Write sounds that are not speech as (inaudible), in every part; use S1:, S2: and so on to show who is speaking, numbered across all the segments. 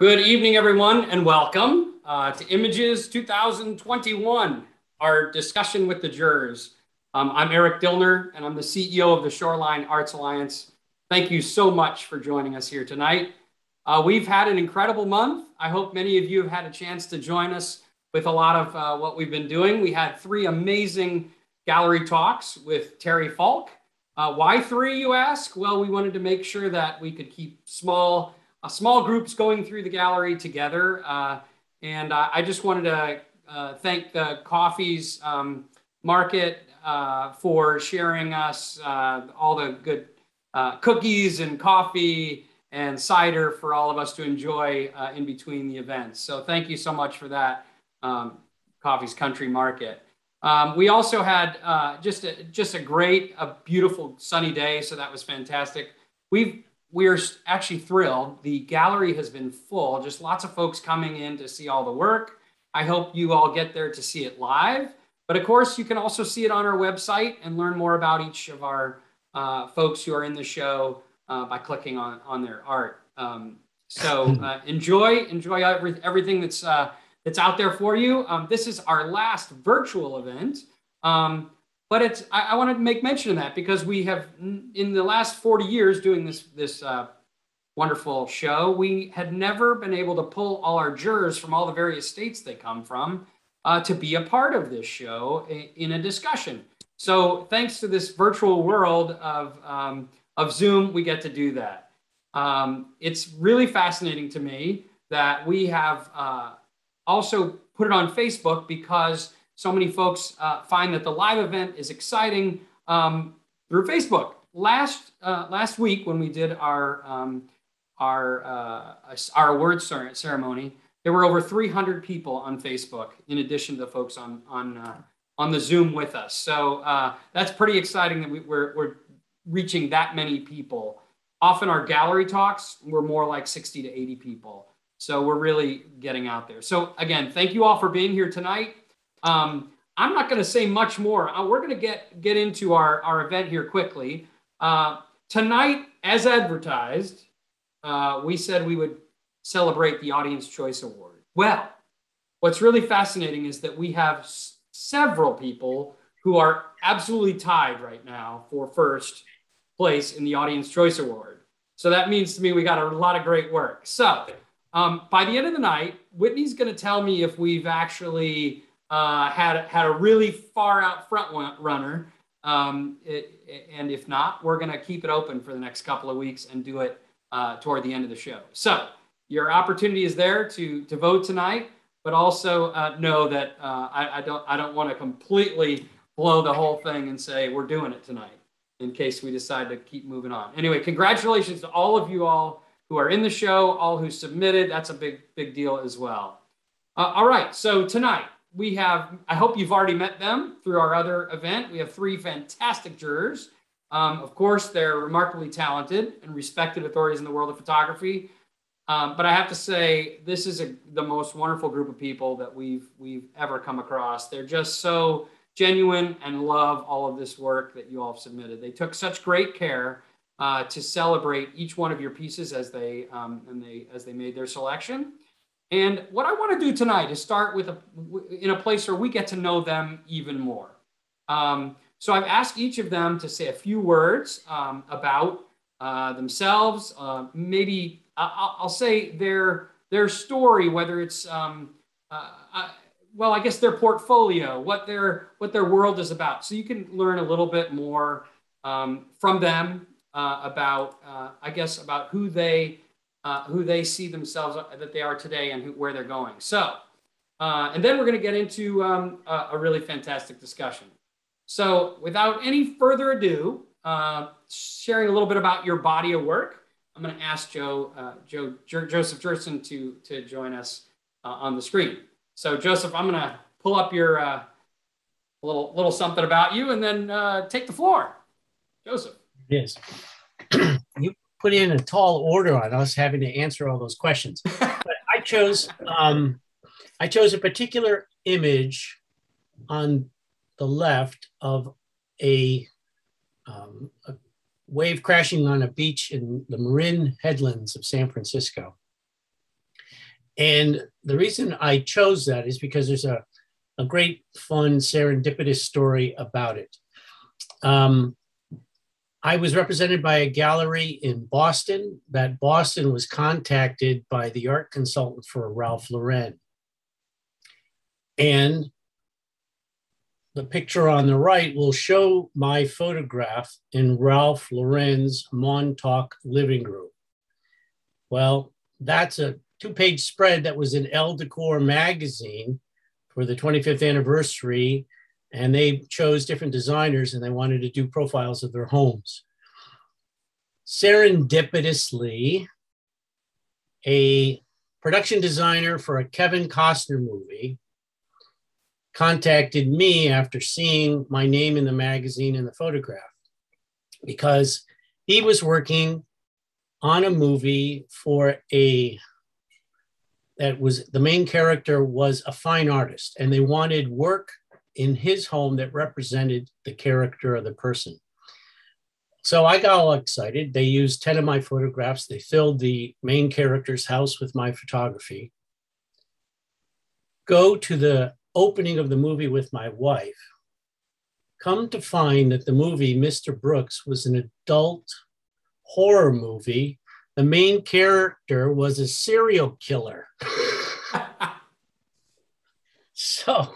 S1: Good evening, everyone, and welcome uh, to Images 2021, our discussion with the jurors. Um, I'm Eric Dillner, and I'm the CEO of the Shoreline Arts Alliance. Thank you so much for joining us here tonight. Uh, we've had an incredible month. I hope many of you have had a chance to join us with a lot of uh, what we've been doing. We had three amazing gallery talks with Terry Falk. Uh, why three, you ask? Well, we wanted to make sure that we could keep small small groups going through the gallery together. Uh, and uh, I just wanted to uh, thank the Coffees um, Market uh, for sharing us uh, all the good cookies and coffee and cider for all of us to enjoy in between the events. So thank you so much for that, um, Coffee's Country Market. Um, we also had just a, just a great, a beautiful sunny day, so that was fantastic. We've we're actually thrilled. The gallery has been full, just lots of folks coming in to see all the work. I hope you all get there to see it live. But of course, you can also see it on our website and learn more about each of our uh, folks who are in the show uh, by clicking on, on their art. Um, so (laughs) uh, enjoy, enjoy every, everything that's, uh, that's out there for you. Um, this is our last virtual event. Um, but it's I, I want to make mention of that because we have in the last 40 years doing this this uh, wonderful show, we had never been able to pull all our jurors from all the various states they come from uh, to be a part of this show in a discussion. So thanks to this virtual world of um, of Zoom, we get to do that. Um, it's really fascinating to me that we have uh, also put it on Facebook because so many folks uh, find that the live event is exciting um, through Facebook. Last uh, last week when we did our um, our uh, our awards ceremony, there were over 300 people on Facebook, in addition to the folks on on uh, on the Zoom with us. So uh, that's pretty exciting that we, we're we're reaching that many people. Often our gallery talks were more like 60 to 80 people. So we're really getting out there. So again, thank you all for being here tonight. Um, I'm not going to say much more. Uh, we're going to get get into our, our event here quickly. Uh, tonight, as advertised, uh, we said we would celebrate the Audience Choice Award. Well, what's really fascinating is that we have s- several people who are absolutely tied right now for first place in the Audience Choice Award. So that means to me we got a lot of great work. So um, by the end of the night, Whitney's going to tell me if we've actually uh, had had a really far out front runner. Um, it, and if not, we're going to keep it open for the next couple of weeks and do it uh, toward the end of the show. So your opportunity is there to to vote tonight, but also uh, know that uh, I, I, don't I don't want to completely blow the whole thing and say we're doing it tonight in case we decide to keep moving on. Anyway, congratulations to all of you all who are in the show, all who submitted. That's a big big deal as well. Uh, all right, so tonight we have, I hope you've already met them through our other event. We have three fantastic jurors. Um, of course, they're remarkably talented and respected authorities in the world of photography. Um, but I have to say, this is a, the most wonderful group of people that we've we've ever come across. They're just so genuine and love all of this work that you all have submitted. They took such great care uh, to celebrate each one of your pieces as they um, and they as they made their selection. And what I want to do tonight is start with a in a place where we get to know them even more. Um, so I've asked each of them to say a few words um, about uh, themselves. Uh, maybe I'll, I'll, say their their story, whether it's um, uh, well, I guess their portfolio, what their what their world is about. So you can learn a little bit more um, from them uh, about, uh, I guess, about who they uh, who they see themselves uh, that they are today and who, where they're going. So, uh, and then we're going to get into um, a, a, really fantastic discussion. So, without any further ado, uh, sharing a little bit about your body of work, I'm going to ask Joe, uh, Joe Joseph Jurson to to join us on the screen. So, Joseph, I'm going to pull up your little little something about you, and then take the floor. Joseph.
S2: Yes. Put in a tall order on us having to answer all those questions. (laughs) but I chose um, I chose a particular image on the left of a, um, a wave crashing on a beach in the Marin headlands of San Francisco. And the reason I chose that is because there's a, a great, fun, serendipitous story about it. Um, I was represented by a gallery in Boston. That Boston was contacted by the art consultant for Ralph Lauren. And the picture on the right will show my photograph in Ralph Lauren's Montauk living room. Well, that's a two page spread that was in Elle Decor magazine for the 25th anniversary. And they chose different designers and they wanted to do profiles of their homes. Serendipitously, a production designer for a Kevin Costner movie contacted me after seeing my name in the magazine and the photograph because he was working on a movie for a that was the main character was a fine artist and they wanted work in his home that represented the character of the person. So i got all excited. They used 10 of my photographs. They filled the main character's house with my photography. Go to the opening of the movie with my wife. Come to find that the movie mr brooks was an adult horror movie. The main character was a serial killer. (laughs) so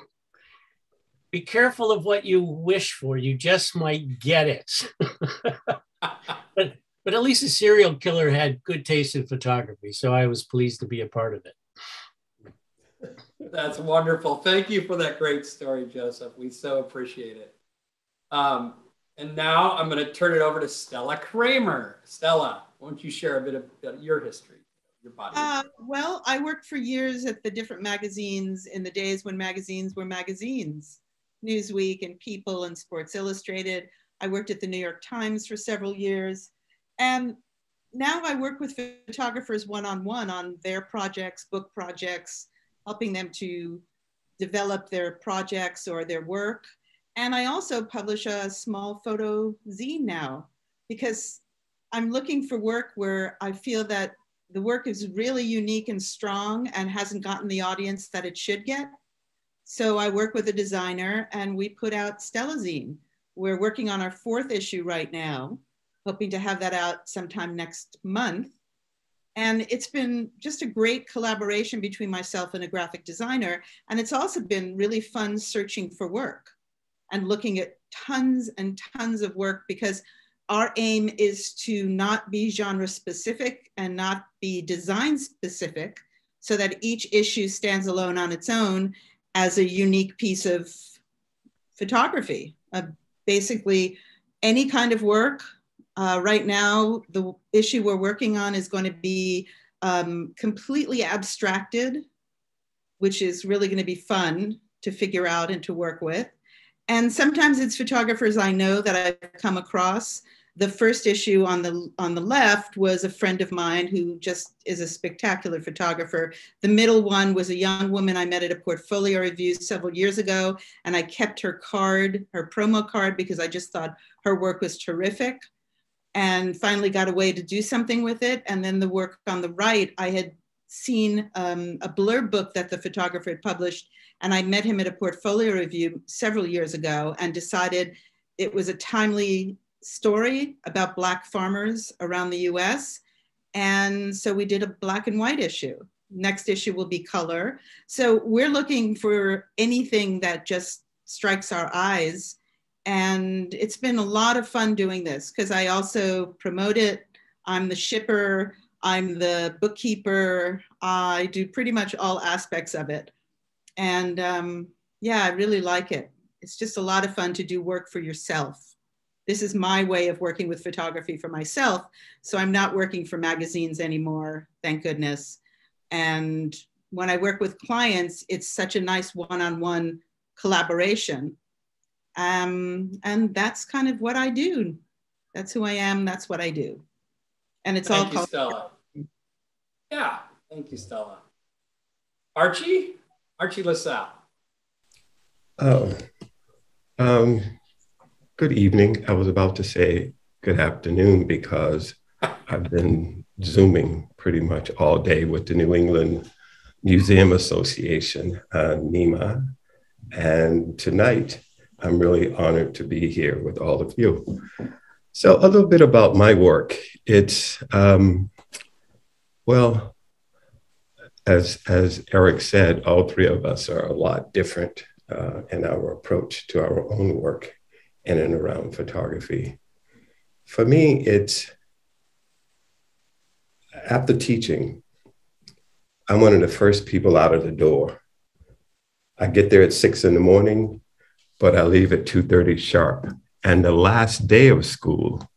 S2: be careful of what you wish for. You just might get it. (laughs) but, but at least the serial killer had good taste in photography. So I was pleased to be a part of it.
S1: That's wonderful. Thank you for that great story, Joseph. We so appreciate it. Um, and now I'm going to turn it over to Stella Kramer. Stella, why don't you share a bit of your history, your body? Uh,
S3: well, I worked for years at the different magazines in the days when magazines were magazines, Newsweek and People and Sports Illustrated. I worked at the New York Times for several years. And now I work with photographers one-on-one on their projects, book projects, helping them to develop their projects or their work. And I also publish a small photo zine now because I'm looking for work where I feel that the work is really unique and strong and hasn't gotten the audience that it should get. So I work with a designer and we put out Stella Zine. We're working on our fourth issue right now, hoping to have that out sometime next month. And it's been just a great collaboration between myself and a graphic designer. And it's also been really fun searching for work and looking at tons and tons of work because our aim is to not be genre specific and not be design specific so that each issue stands alone on its own as a unique piece of photography. Uh, basically, any kind of work. Uh, right now, the issue we're working on is going to be um, completely abstracted, which is really going to be fun to figure out and to work with. And sometimes it's photographers I know that I've come across. The first issue on the on the left was a friend of mine who just is a spectacular photographer. The middle one was a young woman I met at a portfolio review several years ago, and I kept her card, her promo card, because I just thought her work was terrific. And finally got a way to do something with it. And then the work on the right, I had seen um, a blurb book that the photographer had published and I met him at a portfolio review several years ago and decided it was a timely story about Black farmers around the US. And so we did a black and white issue. Next issue will be color. So we're looking for anything that just strikes our eyes. And it's been a lot of fun doing this because I also promote it. I'm the shipper, I'm the bookkeeper, I do pretty much all aspects of it. And um, yeah, I really like it. It's just a lot of fun to do work for yourself. This is my way of working with photography for myself. So I'm not working for magazines anymore, thank goodness. And when I work with clients, it's such a nice one on one collaboration. Um, and that's kind of what I do. That's who I am. That's what I do. And it's
S1: thank
S3: all
S1: you, called- Stella. Yeah, thank you, Stella. Archy? Archy LaSalle.
S4: Oh, um, good evening. I was about to say good afternoon because I've been Zooming pretty much all day with the New England Museum Association, uh, NEMA. And tonight, I'm really honored to be here with all of you. So, a little bit about my work. It's, um, well, as, as Eric said, all three of us are a lot different uh, in our approach to our own work in and around photography. For me, it's after teaching, I'm one of the first people out of the door. I get there at six in the morning, but I leave at 2:30 sharp. And the last day of school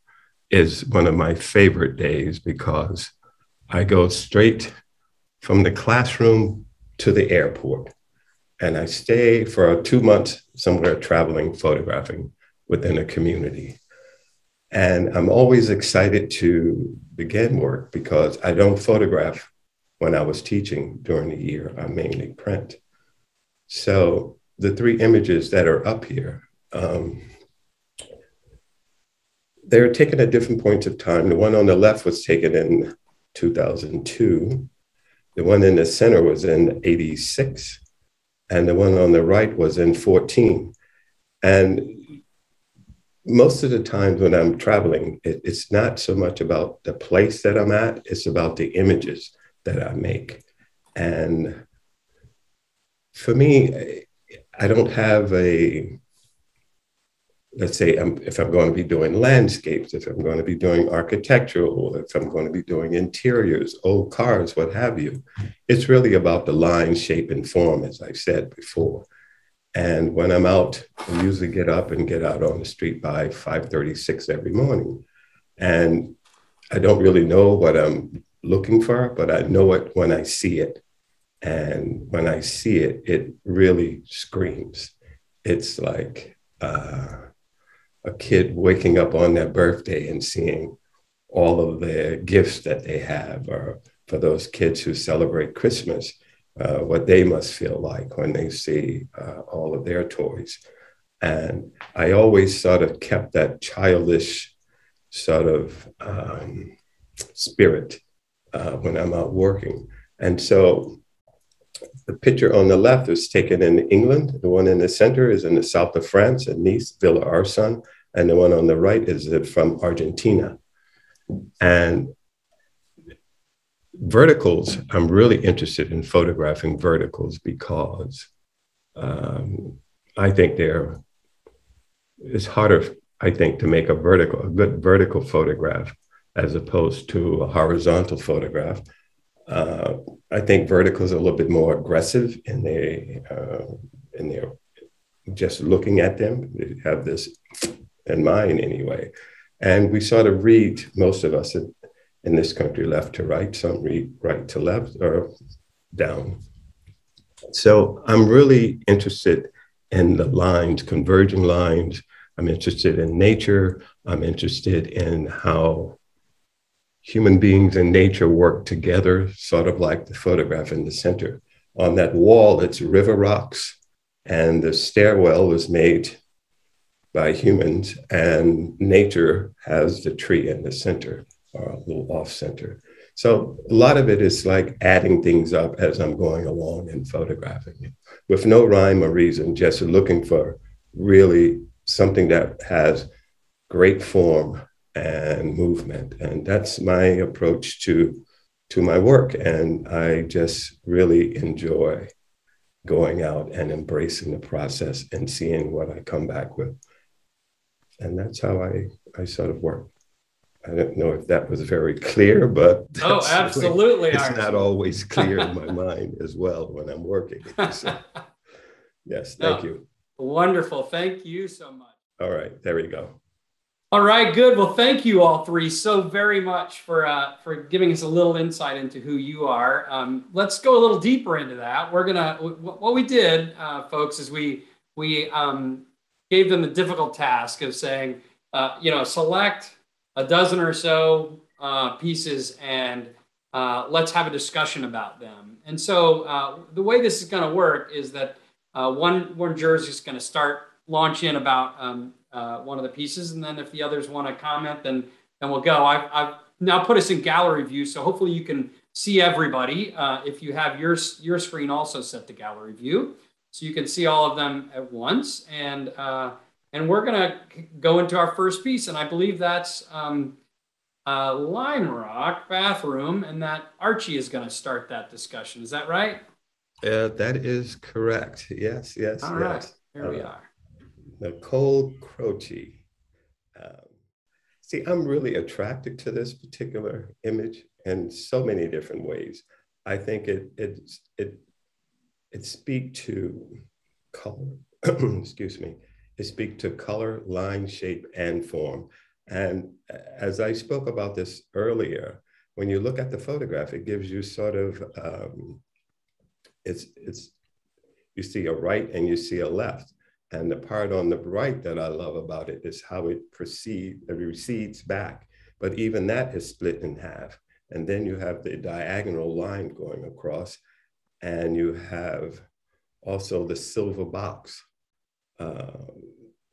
S4: is one of my favorite days because I go straight from the classroom to the airport. And I stay for two months somewhere traveling, photographing within a community. And I'm always excited to begin work because I don't photograph when I was teaching during the year. I mainly print. So the three images that are up here, um, they're taken at different points of time. The one on the left was taken in 2002. The one in the center was in 86. And the one on the right was in 14. And most of the times when I'm traveling, it, it's not so much about the place that I'm at, it's about the images that I make. And for me, I don't have a, let's say, I'm, if I'm going to be doing landscapes, if I'm going to be doing architectural, if I'm going to be doing interiors, old cars, what have you, it's really about the line, shape, and form, as I said before. And when I'm out, I usually get up and get out on the street by 5:36 every morning. And I don't really know what I'm looking for, but I know it when I see it. And when I see it, it really screams. It's like uh, a kid waking up on their birthday and seeing all of the gifts that they have, or for those kids who celebrate Christmas, uh, what they must feel like when they see uh, all of their toys. And I always sort of kept that childish sort of um, spirit uh, when I'm out working. And so the picture on the left was taken in England. The one in the center is in the south of France, in Nice, Villa Arson. And the one on the right is from Argentina. And verticals, I'm really interested in photographing verticals because um, I think they're, it's harder, I think, to make a vertical, a good vertical photograph as opposed to a horizontal photograph. Uh, I think verticals are a little bit more aggressive in their, uh, in their just looking at them. They have this in mind anyway. And we sort of read, most of us, in this country left to right, some read right to left or down. So I'm really interested in the lines, converging lines. I'm interested in nature. I'm interested in how human beings and nature work together, sort of like the photograph in the center. On that wall, it's river rocks, and the stairwell was made by humans, and nature has the tree in the center are a little off center. So a lot of it is like adding things up as I'm going along and photographing it with no rhyme or reason, just looking for really something that has great form and movement. And that's my approach to, to my work. And I just really enjoy going out and embracing the process and seeing what I come back with. And that's how I, I sort of work. I don't know if that was very clear, but
S1: oh, absolutely,
S4: it's not always clear in my (laughs) mind as well when I'm working. (laughs) So, yes, thank no, you.
S1: Wonderful, thank you so much.
S4: All right, there we go.
S1: All right, good. Well, thank you all three so very much for uh, for giving us a little insight into who you are. Um, let's go a little deeper into that. We're gonna what we did, uh, folks, is we we um, gave them the difficult task of saying, uh, you know, select a dozen or so uh, pieces and uh, let's have a discussion about them. And so uh, the way this is going to work is that uh, one one jersey is going to start launch in about um, uh, one of the pieces, and then if the others want to comment, then then we'll go. I've, I've now put us in gallery view, so hopefully you can see everybody uh, if you have your, your screen also set to gallery view. So you can see all of them at once. And, and we're going to go into our first piece. And I believe that's um, uh, Lime Rock bathroom, and that Archy is going to start that discussion. Is that right?
S4: Uh, that is correct. Yes, yes,
S1: All
S4: yes.
S1: right. Here we
S4: Uh,
S1: are.
S4: Nicole Croce. Um, see, I'm really attracted to this particular image in so many different ways. I think it it it it speak to color. (clears throat) excuse me. It speak to color, line, shape, and form. And as I spoke about this earlier, when you look at the photograph, it gives you sort of um, it's it's you see a right and you see a left. And the part on the right that I love about it is how it proceed, it recedes back. But even that is split in half. And then you have the diagonal line going across, and you have also the silver box, uh,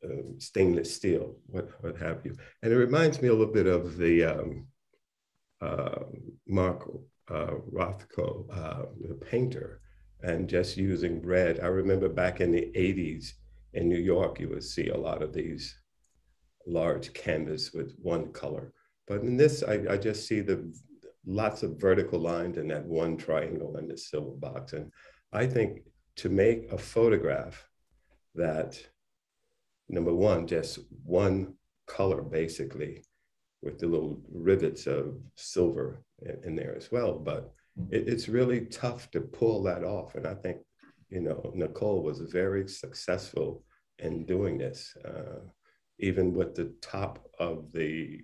S4: uh, stainless steel, what, what have you. And it reminds me a little bit of the um, uh, Mark uh, Rothko, uh, the painter, and just using red. I remember back in the 80s in New York, you would see a lot of these large canvas with one color. But in this, I, I just see the lots of vertical lines and that one triangle in the silver box. And I think to make a photograph that, number one, just one color basically, with the little rivets of silver in, in there as well. But it, it's really tough to pull that off. And I think, you know, Nicole was very successful in doing this, uh, even with the top of the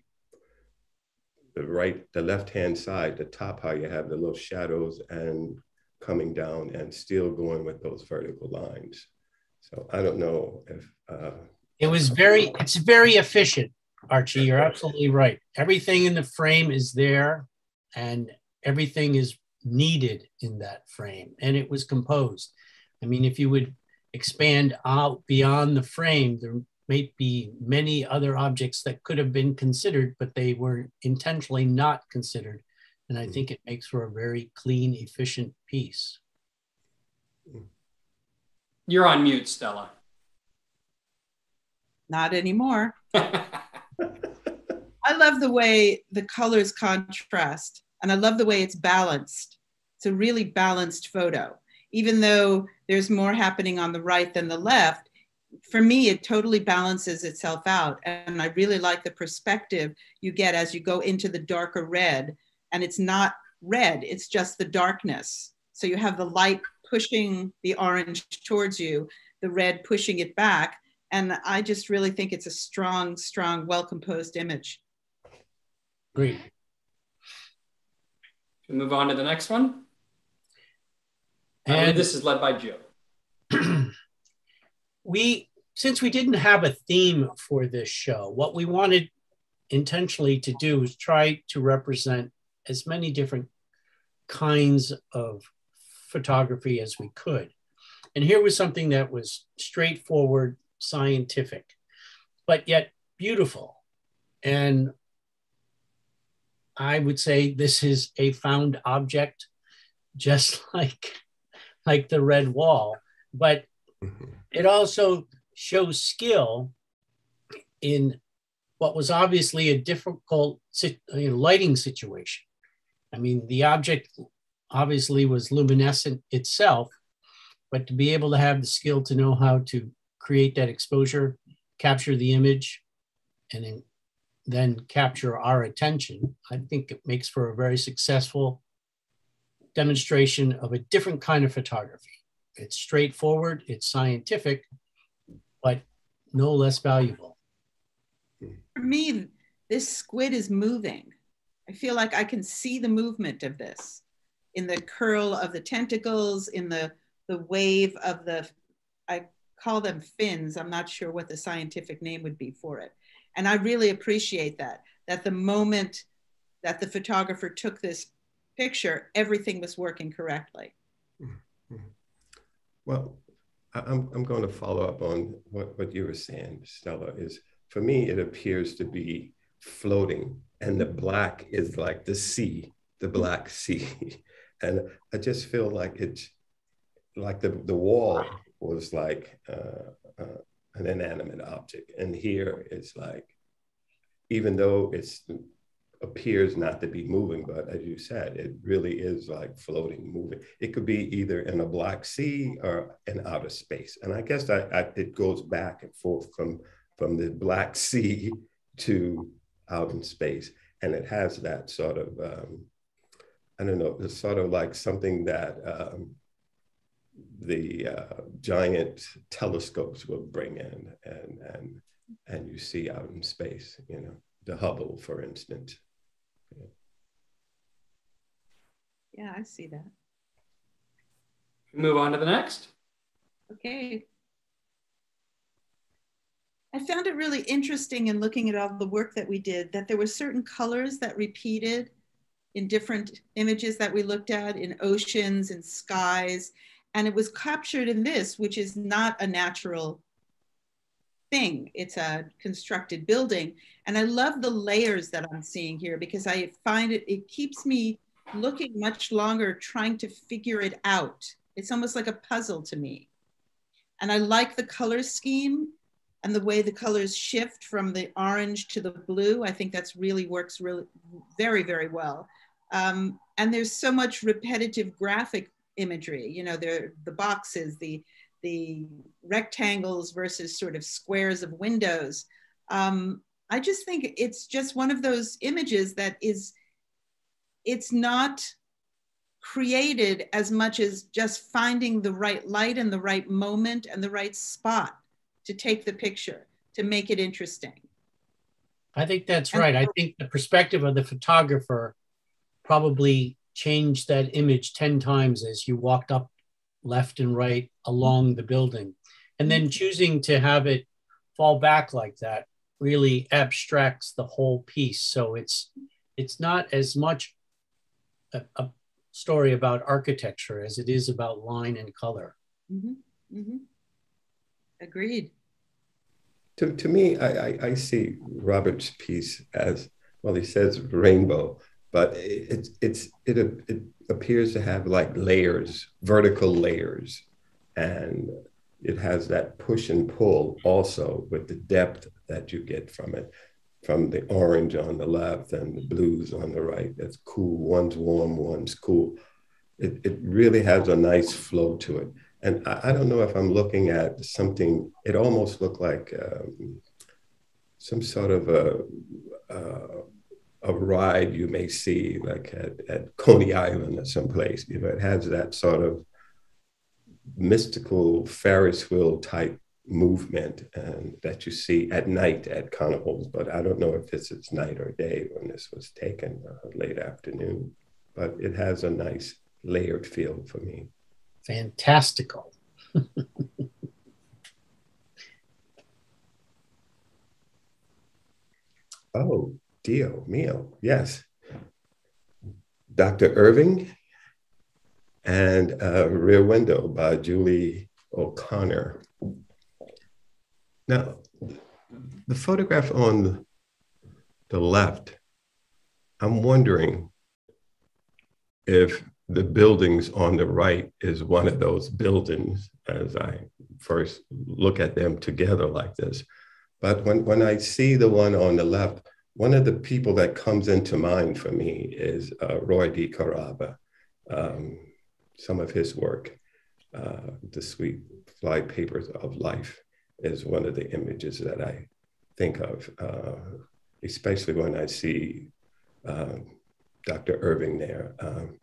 S4: the right, the left-hand side, the top, how you have the little shadows and coming down and still going with those vertical lines. So I don't know if uh,
S2: It was very, it's very efficient, Archy. You're absolutely right. Everything in the frame is there and everything is needed in that frame and it was composed. I mean, if you would expand out beyond the frame, there may be many other objects that could have been considered, but they were intentionally not considered. And I think it makes for a very clean, efficient piece.
S1: You're on mute, Stella.
S3: Not anymore. (laughs) I love the way the colors contrast and I love the way it's balanced. It's a really balanced photo. Even though there's more happening on the right than the left, for me, it totally balances itself out. And I really like the perspective you get as you go into the darker red. And it's not red, it's just the darkness. So you have the light pushing the orange towards you, the red pushing it back. And I just really think it's a strong, strong, well composed image.
S2: Great.
S1: Should we move on to the next one? And
S2: And
S1: this is led by Joe. (clears throat)
S2: we since we didn't have a theme for this show what we wanted intentionally to do was try to represent as many different kinds of photography as we could. And here was something that was straightforward scientific but yet beautiful. And i would say this is a found object just (laughs) like like the red wall but mm-hmm. it also shows skill in what was obviously a difficult know, uh, lighting situation. I mean, the object obviously was luminescent itself, but to be able to have the skill to know how to create that exposure, capture the image, and then, then capture our attention, I think it makes for a very successful demonstration of a different kind of photography. It's straightforward, it's scientific, but no less valuable.
S3: For me, this squid is moving. I feel like I can see the movement of this in the curl of the tentacles, in the, the wave of the, I call them fins. I'm not sure what the scientific name would be for it. And I really appreciate that, that the moment that the photographer took this picture, everything was working correctly. Mm-hmm. Mm-hmm.
S4: Well, I- I'm, I'm going to follow up on what, what you were saying, Stella, is for me, it appears to be floating and the black is like the sea the Black (laughs) Sea. And I just feel like it's like the, the wall was like uh, uh, an inanimate object. And here it's like, even though it appears not to be moving, but as you said, it really is like floating, moving. It could be either in a black sea or in outer space. And I guess I, I, it goes back and forth from, from the black (laughs) sea to out in space. And it has that sort of, um, I don't know, it's sort of like something that um, the uh, giant telescopes will bring in and, and, and you see out in space, you know, the Hubble, for instance.
S3: Yeah, I see that.
S1: Move on to the next.
S3: Okay. I found it really interesting in looking at all the work that we did that there were certain colors that repeated in different images that we looked at in oceans and skies. And it was captured in this, which is not a natural thing. It's a constructed building. And I love the layers that I'm seeing here because I find it, it keeps me looking much longer, trying to figure it out. It's almost like a puzzle to me. And I like the color scheme and the way the colors shift from the orange to the blue. I think that's really works really very, very well. Um, and there's so much repetitive graphic imagery, you know, there the boxes, the the rectangles versus sort of squares of windows. Um, I just think it's just one of those images that is, it's not created as much as just finding the right light and the right moment and the right spot to take the picture to make it interesting.
S2: I think that's right. I think the perspective of the photographer probably changed that image 10 times as you walked up left and right along the building. And then choosing to have it fall back like that really abstracts the whole piece. So it's it's not as much a, a story about architecture as it is about line and color.
S3: Mm-hmm. Mm-hmm. Agreed.
S4: To, to me, I, I, I, see Robert's piece as well. He says rainbow, but it, it's it, it appears to have like layers, vertical layers, and it has that push and pull also with the depth that you get from it, from the orange on the left and the blues on the right. That's cool. One's warm, one's cool. It, it really has a nice flow to it. And I, I don't know if I'm looking at something, it almost looked like um, some sort of a, uh, a ride you may see like at, at Coney Island or someplace. You know, it has that sort of mystical Ferris wheel type movement and that you see at night at carnivals. But I don't know if this is night or day when this was taken, uh, late afternoon. But it has a nice layered feel for me.
S2: Fantastical. (laughs)
S4: oh, Dio mio, yes. Dr. Irving and uh, Rear Window by Julie O'Connor. Now, the photograph on the left, I'm wondering if the buildings on the right is one of those buildings as I first look at them together like this. But when, when I see the one on the left, one of the people that comes into mind for me is uh, Roy DeCarava. Um, some of his work, uh, The Sweet Fly Papers of Life, is one of the images that I think of, uh, especially when I see um, Dr. Irving there um,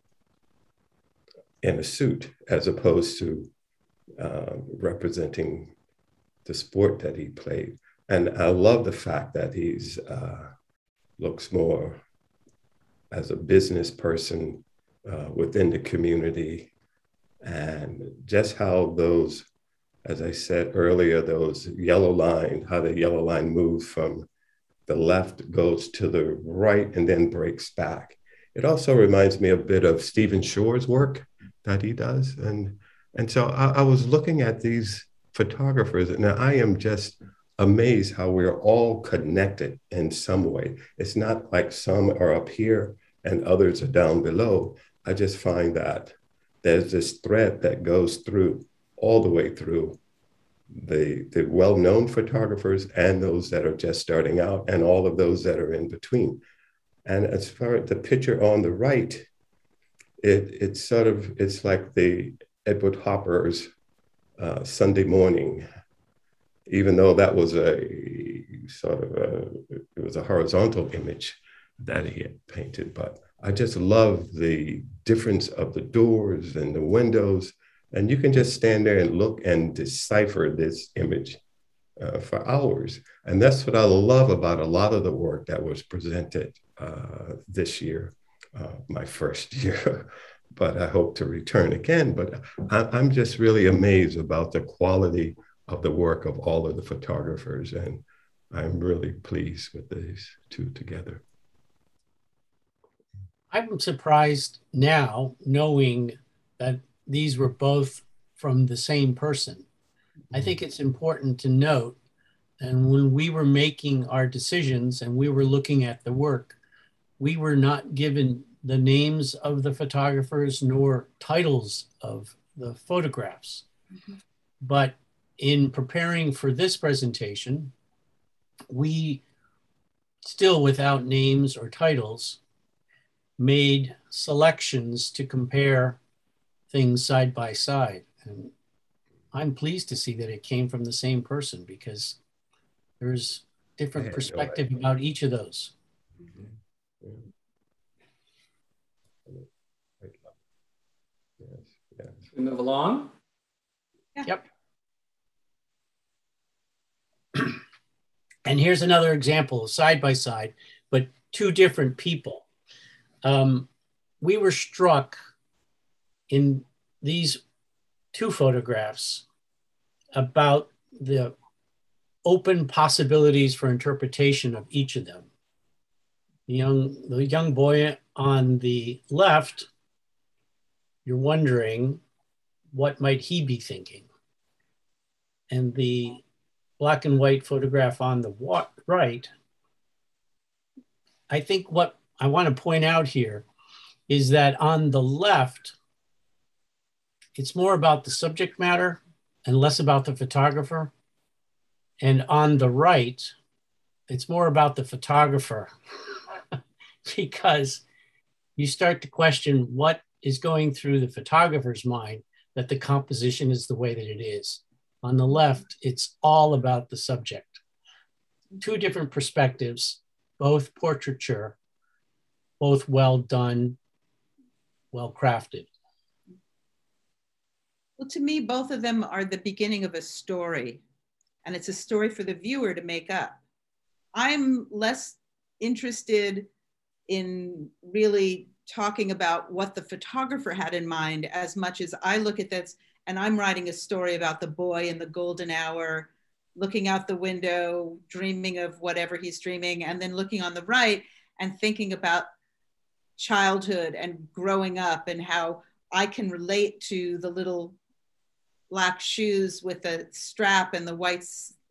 S4: in a suit, as opposed to uh, representing the sport that he played. And I love the fact that he's uh, looks more as a business person uh, within the community. And just how those as i said earlier those yellow line how the yellow line moves from the left goes to the right and then breaks back. It also reminds me a bit of stephen shore's work that he does. And and so i, I was looking at these photographers and i am just amazed how we're all connected in some way. It's not like some are up here and others are down below, I just find that there's this thread that goes through all the way through the, the well-known photographers and those that are just starting out and all of those that are in between. And as far as the picture on the right, it, it's sort of, it's like the Edward Hopper's uh, Sunday morning, even though that was a sort of a, it was a horizontal image that he had painted. But I just love the difference of the doors and the windows. And you can just stand there and look and decipher this image uh, for hours. And that's what I love about a lot of the work that was presented uh, this year, uh, my first (laughs) year. but I hope to return again. But I, am just really amazed about the quality of the work of all of the photographers. And I'm really pleased with these two together.
S2: I'm surprised now knowing that these were both from the same person. I think it's important to note, and when we were making our decisions and we were looking at the work, we were not given the names of the photographers nor titles of the photographs. Mm-hmm. But in preparing for this presentation, we still without names or titles made selections to compare things side by side. And I'm pleased to see that it came from the same person because there's different perspective no about each of those. Mm-hmm.
S1: Yes, We move along.
S2: Yeah. Yep. (clears throat) and here's another example side by side, but two different people. Um, we were struck in these two photographs about the open possibilities for interpretation of each of them. The young, the young boy on the left you're wondering what might he be thinking? And the black and white photograph on the right, I think what I want to point out here is that on the left, it's more about the subject matter and less about the photographer. And on the right, it's more about the photographer (laughs) because you start to question what is going through the photographer's mind that the composition is the way that it is. On the left, it's all about the subject. Two different perspectives, both portraiture, both well done, well crafted.
S3: Well, to me, both of them are the beginning of a story, and it's a story for the viewer to make up. I'm less interested in really talking about what the photographer had in mind as much as I look at this and I'm writing a story about the boy in the golden hour, looking out the window, dreaming of whatever he's dreaming, and then looking on the right and thinking about childhood and growing up and how I can relate to the little black shoes with the strap and the white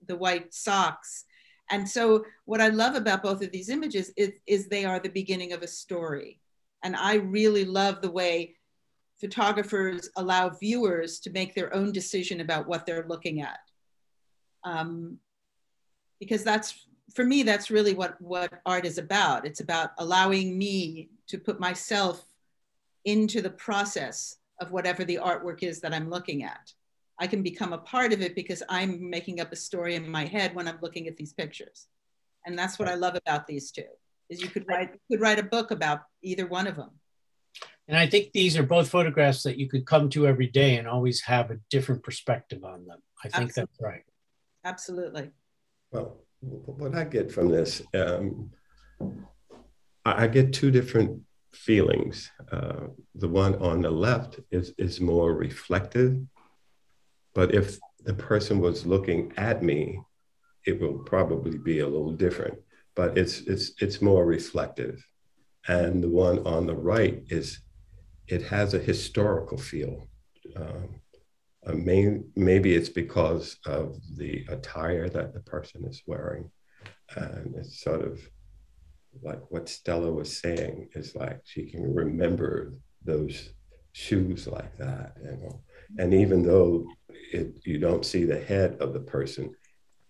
S3: the white socks. And so what I love about both of these images is, is they are the beginning of a story. And I really love the way photographers allow viewers to make their own decision about what they're looking at. Um, because that's, for me, that's really what, what art is about. It's about allowing me to put myself into the process of whatever the artwork is that I'm looking at. I can become a part of it because I'm making up a story in my head when I'm looking at these pictures. And that's what I love about these two is you could write you could write a book about either one of them.
S2: And I think these are both photographs that you could come to every day and always have a different perspective on them. I think Absolutely. that's right.
S3: Absolutely.
S4: Well, what I get from this, um, I get two different feelings. Uh, the one on the left is, is more reflective, but if the person was looking at me, it will probably be a little different but it's it's it's more reflective. And the one on the right is it has a historical feel. Um, uh, may, maybe it's because of the attire that the person is wearing, and it's sort of like what Stella was saying is like she can remember those shoes like that, you know. And even though it, you don't see the head of the person,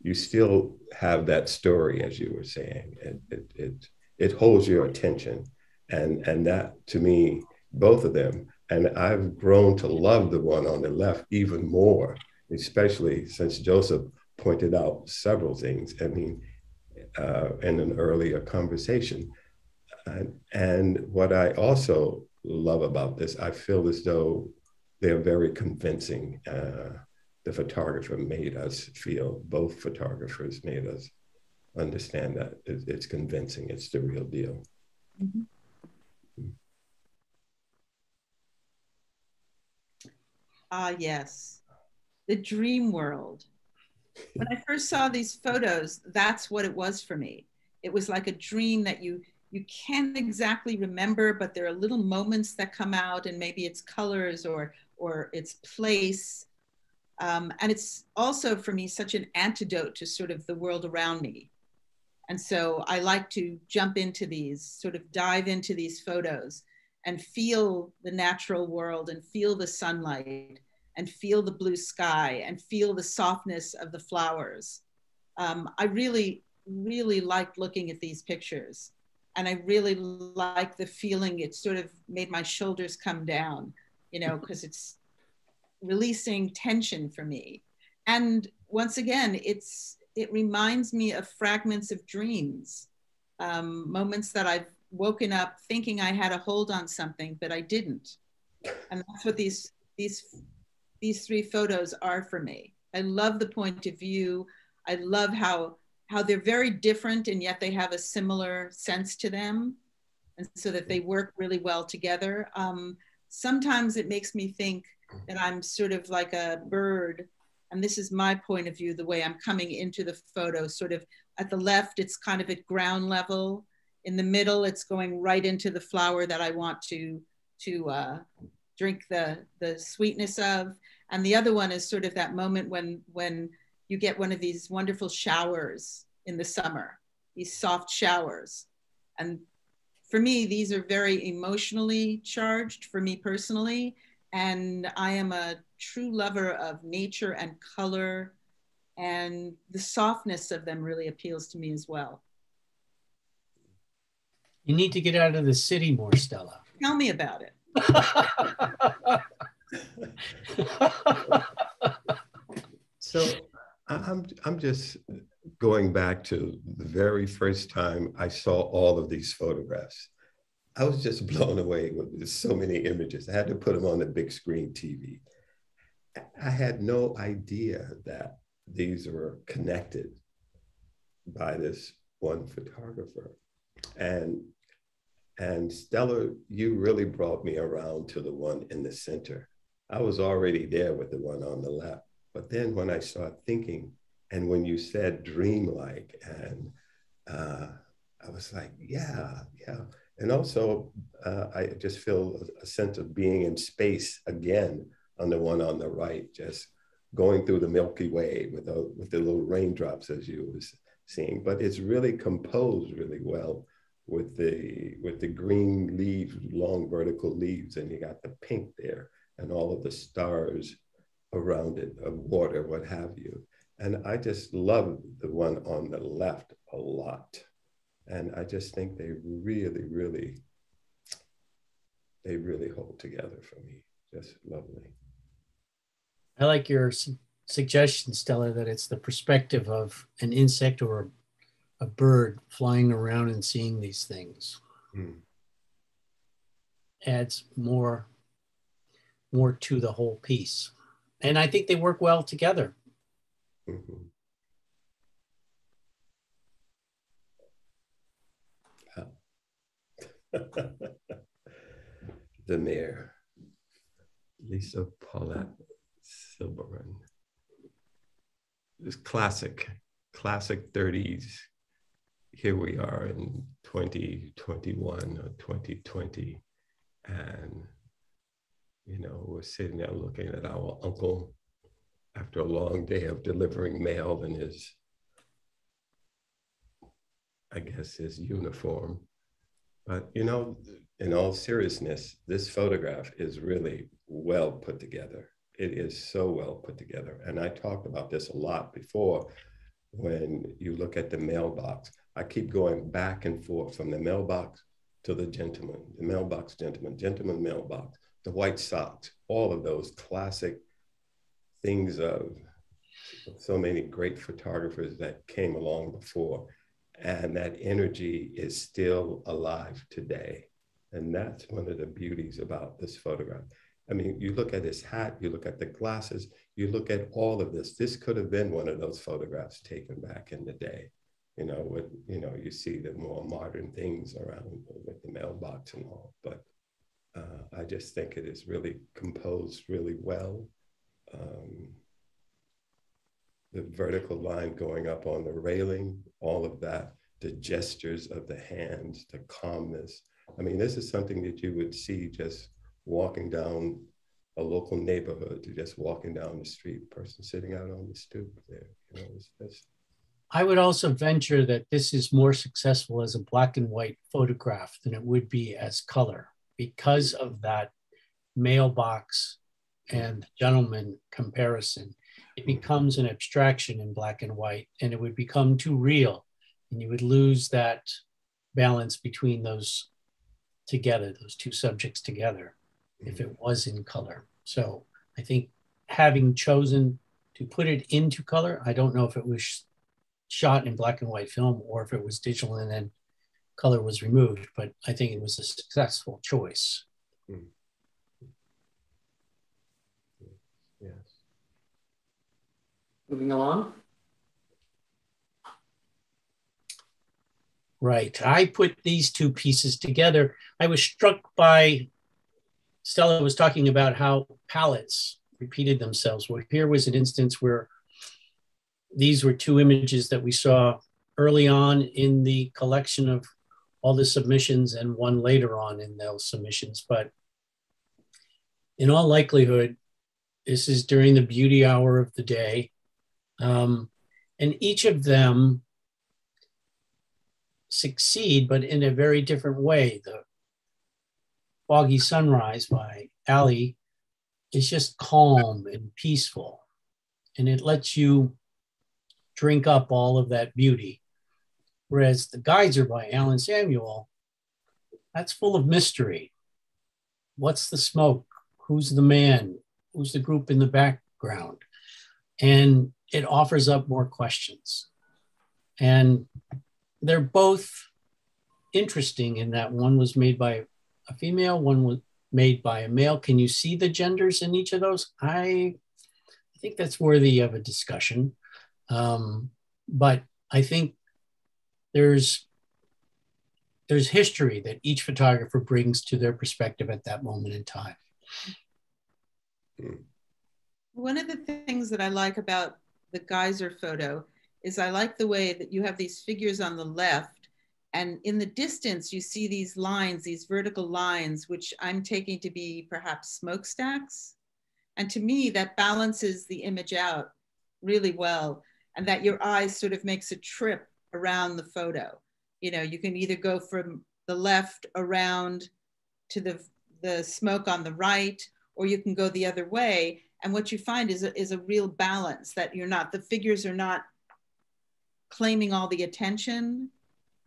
S4: you still have that story, as you were saying. It, it, it, it holds your attention. And, and that, to me, both of them, and I've grown to love the one on the left even more, especially since Joseph pointed out several things. I mean, uh, in an earlier conversation. And, and what I also love about this, I feel as though they're very convincing. Uh, the photographer made us feel, both photographers made us understand that it's convincing, it's the real deal. Mm-hmm.
S3: Ah, yes. The dream world. When I first saw these photos, that's what it was for me. It was like a dream that you you can't exactly remember, but there are little moments that come out, and maybe it's colors or or its place. Um, and it's also for me such an antidote to sort of the world around me. And so I like to jump into these, sort of dive into these photos and feel the natural world and feel the sunlight and feel the blue sky and feel the softness of the flowers. Um, I really, really liked looking at these pictures. And I really like the feeling it sort of made my shoulders come down, you know, because it's releasing tension for me. And once again, it's it reminds me of fragments of dreams, um, moments that I've woken up thinking I had a hold on something, but I didn't. And that's what these these these three photos are for me. I love the point of view. I love how how they're very different and yet they have a similar sense to them, and so that they work really well together. Um, sometimes it makes me think that I'm sort of like a bird, and this is my point of view, the way I'm coming into the photo. Sort of at the left, it's kind of at ground level. In the middle, it's going right into the flower that I want to to uh, drink the the sweetness of. And the other one is sort of that moment when when you get one of these wonderful showers in the summer these soft showers. And for me these are very emotionally charged for me personally. And i am a true lover of nature and color. And the softness of them really appeals to me as well
S2: you need to get out of the city more stella
S3: tell me about it (laughs)
S4: so I'm, I'm just going back to the very first time I saw all of these photographs. I was just (laughs) blown away with so many images. I had to put them on the big screen TV. I had no idea that these were connected by this one photographer. And and Stella, you really brought me around to the one in the center. I was already there with the one on the left. But then when I started thinking, and when you said dreamlike, and uh, I was like, yeah, yeah. And also, uh, I just feel a sense of being in space again on the one on the right, just going through the Milky Way with the, with the little raindrops as you was seeing. But it's really composed really well with the with the green leaves, long vertical leaves, and you got the pink there and all of the stars around it of water, what have you. And I just love the one on the left a lot. And I just think they really, really, they really hold together for me. Just lovely.
S2: I like your su- suggestion, Stella, that it's the perspective of an insect or a bird flying around and seeing these things. Mm. Adds more more to the whole piece. And I think they work well together. Mm-hmm. (laughs)
S4: the mayor, Lisa Paulette Silberman. This classic, classic 30s here we are in 2021 or 2020 and you know we're sitting there looking at our uncle after a long day of delivering mail in his I guess, his uniform. But, you know, in all seriousness, this photograph is really well put together. It is so well put together. And I talked about this a lot before when you look at the mailbox. I keep going back and forth from the mailbox to the gentleman, the mailbox gentleman, gentleman mailbox, the white socks, all of those classic things of so many great photographers that came along before. And that energy is still alive today. And that's one of the beauties about this photograph. I mean, you look at his hat, you look at the glasses, you look at all of this. This could have been one of those photographs taken back in the day. You know, with you know, you see the more modern things around with the mailbox and all. But uh, I just think it is really composed really well. Um, the vertical line going up on the railing, all of that, the gestures of the hands, the calmness. I mean, this is something that you would see just walking down a local neighborhood, to just walking down the street, person sitting out on the stoop there. You know, it's, it's,
S2: I would also venture that this is more successful as a black and white photograph than it would be as color because of that mailbox and gentleman comparison. It becomes an abstraction in black and white and it would become too real and you would lose that balance between those together those two subjects together if it was in color. So i think having chosen to put it into color i don't know if it was shot in black and white film or if it was digital and then color was removed but i think it was a successful choice mm.
S1: Moving along.
S2: Right. I put these two pieces together. I was struck by Stella was talking about how palettes repeated themselves. Well, here was an instance where these were two images that we saw early on in the collection of all the submissions and one later on in those submissions. But in all likelihood, this is during the beauty hour of the day. Um, and each of them succeed, but in a very different way. The Foggy Sunrise by Ali is just calm and peaceful, and it lets you drink up all of that beauty. Whereas The Geyser by Alan Samuel, that's full of mystery. What's the smoke? Who's the man? Who's the group in the background? And it offers up more questions. And they're both interesting in that one was made by a female, one was made by a male. Can you see the genders in each of those? I, I think that's worthy of a discussion. Um, but I think there's there's history that each photographer brings to their perspective at that moment in time.
S3: One of the things that I like about the geyser photo is I like the way that you have these figures on the left and in the distance you see these lines, these vertical lines, which I'm taking to be perhaps smokestacks. And to me, that balances the image out really well and that your eye sort of makes a trip around the photo. You know, you can either go from the left around to the, the smoke on the right, or you can go the other way. And what you find is a, is a real balance that you're not the figures are not claiming all the attention.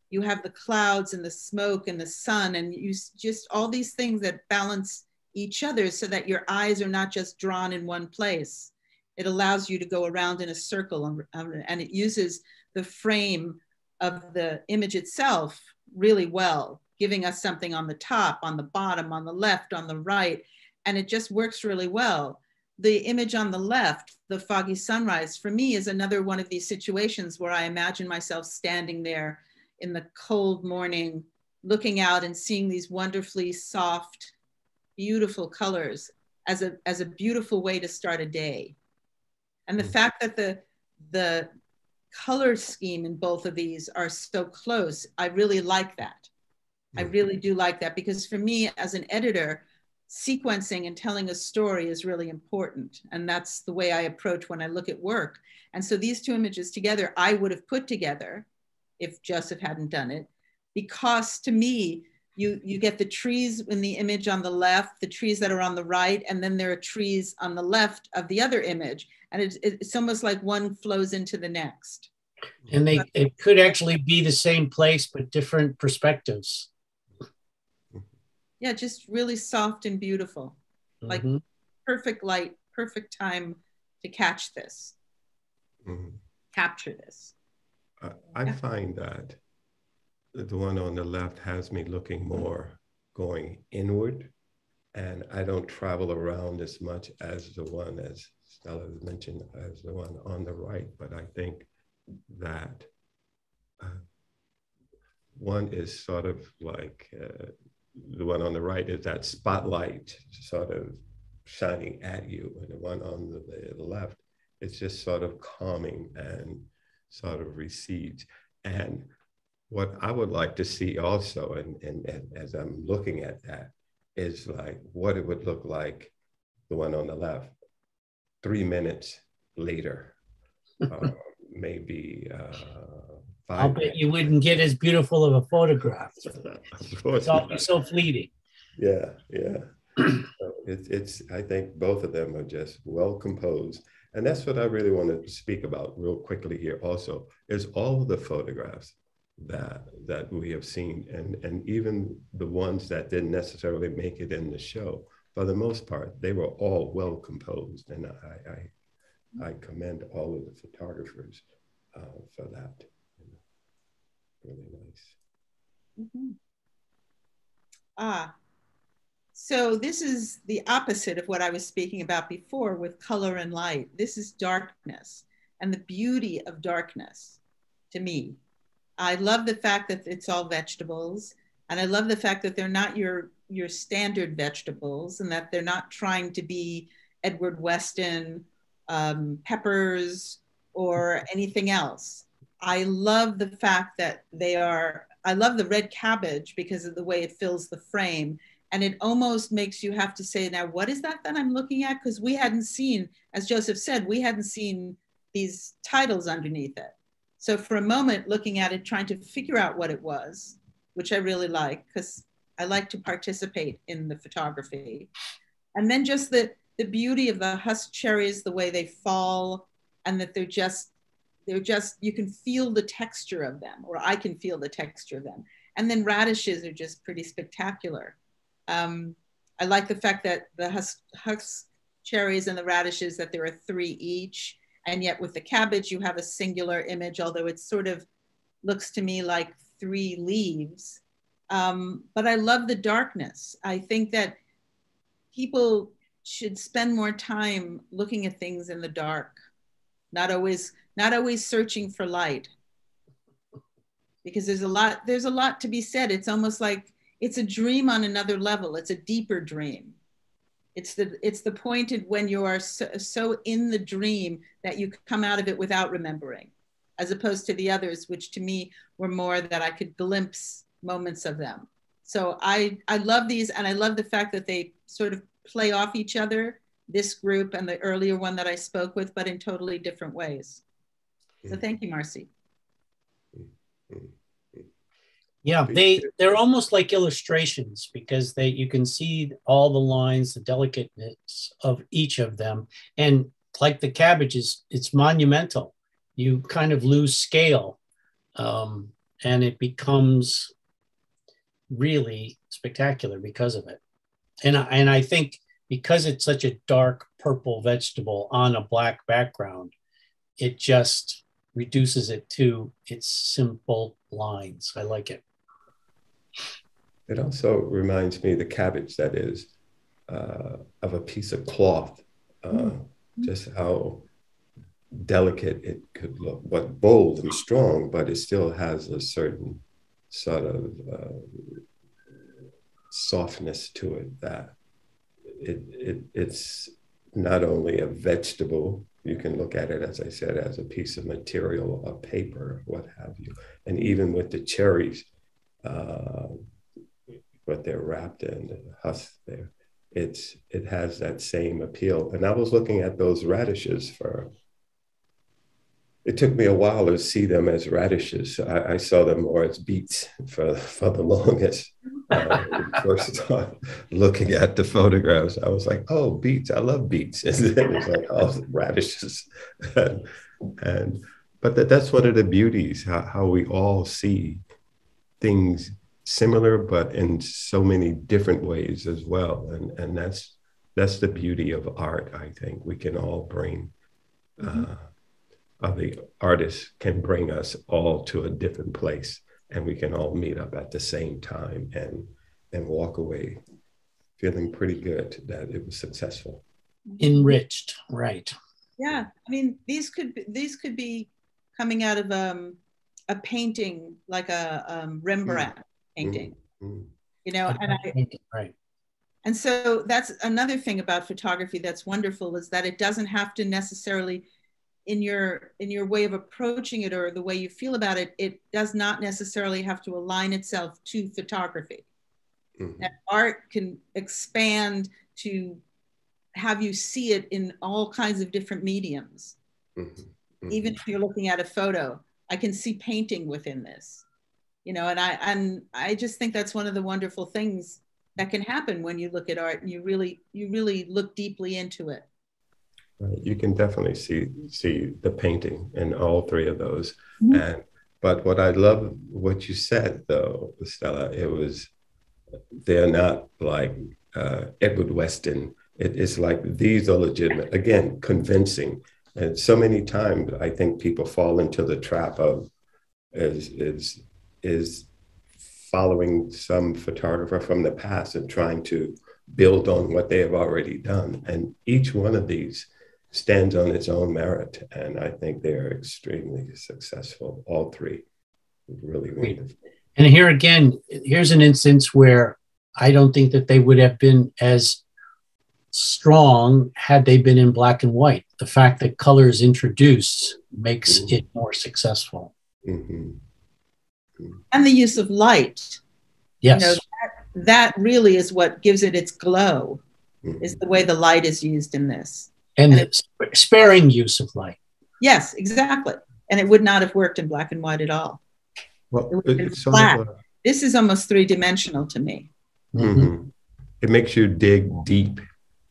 S3: You have the clouds and the smoke and the sun and you just all these things that balance each other so that your eyes are not just drawn in one place it allows you to go around in a circle and, um, and it uses the frame of the image itself really well giving us something on the top on the bottom on the left on the right and it just works really well the image on the left, the foggy sunrise, for me is another one of these situations where I imagine myself standing there in the cold morning, looking out and seeing these wonderfully soft, beautiful colors as a, as a beautiful way to start a day. And the mm. fact that the, the color scheme in both of these are so close, I really like that. I really do like that because for me as an editor, sequencing and telling a story is really important. And that's the way I approach when I look at work. And so these two images together, I would have put together if Joseph hadn't done it, because to me, you, you get the trees in the image on the left, the trees that are on the right, and then there are trees on the left of the other image. And it, it's almost like one flows into the next.
S2: And they it could actually be the same place, but different perspectives.
S3: Yeah, just really soft and beautiful. Like mm-hmm. perfect light, perfect time to catch this, mm-hmm. capture this.
S4: I, I yeah. find that the one on the left has me looking more going inward, and I don't travel around as much as the one as Stella mentioned as the one on the right. But I think that uh, one is sort of like uh, the one on the right is that spotlight sort of shining at you, and the one on the, the left is just sort of calming and sort of recedes. And what I would like to see also, and, and, and, as I'm looking at that, is like what it would look like, the one on the left, three minutes later, uh, (laughs) maybe. Uh,
S2: i I'll bet you wouldn't get as beautiful of a photograph. (laughs) Of course. It's all so fleeting.
S4: Yeah, yeah. so it, it's. I think both of them are just well composed, and that's what I really want to speak about real quickly here. Also, is all of the photographs that that we have seen, and and even the ones that didn't necessarily make it in the show. For the most part, they were all well composed, and I I, I commend all of the photographers uh, for that. Really nice.
S3: Mm-hmm. Ah, so this is the opposite of what I was speaking about before with color and light. This is darkness and the beauty of darkness to me. I love the fact that it's all vegetables and I love the fact that they're not your your standard vegetables and that they're not trying to be Edward Weston um, peppers or anything else. I love the fact that they are, I love the red cabbage because of the way it fills the frame. And it almost makes you have to say, now, what is that that I'm looking at? Because we hadn't seen, as Joseph said, we hadn't seen these titles underneath it. So for a moment, looking at it, trying to figure out what it was, which I really like, because I like to participate in the photography. And then just the, the beauty of the husk cherries, the way they fall, and that they're just they're just, you can feel the texture of them, or I can feel the texture of them. And then radishes are just pretty spectacular. Um, I like the fact that the husk, husk cherries and the radishes, that there are three each. And yet with the cabbage, you have a singular image, although it sort of looks to me like three leaves. Um, but I love the darkness. I think that people should spend more time looking at things in the dark, not always not always searching for light because there's a lot there's a lot to be said it's almost like it's a dream on another level it's a deeper dream it's the it's the point when you are so, so in the dream that you come out of it without remembering as opposed to the others which to me were more that i could glimpse moments of them. So i i love these and i love the fact that they sort of play off each other this group and the earlier one that i spoke with but in totally different ways. So thank you, Marcy. Mm-hmm.
S2: Yeah, they they're almost like illustrations because they you can see all the lines, the delicateness of each of them, and like the cabbages, it's monumental. You kind of lose scale, um, and it becomes really spectacular because of it. And I, and I think because it's such a dark purple vegetable on a black background, it just reduces it to its simple lines. I like it.
S4: It also reminds me the cabbage that is uh, of a piece of cloth, uh, mm-hmm. just how delicate it could look, but bold and strong, but it still has a certain sort of uh, softness to it that it, it it's not only a vegetable you can look at it, as I said, as a piece of material, a paper, what have you. And even with the cherries, uh, what they're wrapped in, the husk there, it's it has that same appeal. And I was looking at those radishes for it took me a while to see them as radishes. I, I saw them more as beets for, for the longest. Uh, first time looking at the photographs, I was like, oh, beets. I love beets. (laughs) And then it was like, oh, radishes. and, (laughs) and but that, that's one of the beauties, how, how we all see things similar, but in so many different ways as well. And, and that's, that's the beauty of art, I think. We can all bring mm-hmm. uh, uh, the artists can bring us all to a different place and we can all meet up at the same time and and walk away feeling pretty good that it was successful
S2: enriched right
S3: yeah i mean these could be, these could be coming out of um, a painting like a um, rembrandt mm. Painting mm. you know and i right and so that's another thing about photography that's wonderful is that it doesn't have to necessarily in your in your way of approaching it or the way you feel about it it does not necessarily have to align itself to photography mm-hmm. that art can expand to have you see it in all kinds of different mediums mm-hmm. Mm-hmm. even if you're looking at a photo i can see painting within this you know and i and i just think that's one of the wonderful things that can happen when you look at art and you really you really look deeply into it
S4: Right. You can definitely see see the painting in all three of those. Mm-hmm. And but what I love what you said though, Stella, it was they're not like uh, Edward Weston. It is like these are legitimate. Again, convincing. And so many times I think people fall into the trap of is is is following some photographer from the past and trying to build on what they have already done. And each one of these stands on its own merit. And I think they are extremely successful, all three. Really wonderful.
S2: And here again, here's an instance where I don't think that they would have been as strong had they been in black and white. The fact that color is introduced makes mm-hmm. it more successful. Mm-hmm.
S3: Mm-hmm. And the use of light.
S2: Yes.
S3: You know, that, that really is what gives it its glow, mm-hmm. is the way the light is used in this
S2: and the sparing use of light.
S3: Yes, exactly. And it would not have worked in black and white at all. Well, it flat. A, this is almost three dimensional to me.
S4: Mm-hmm. It makes you dig deep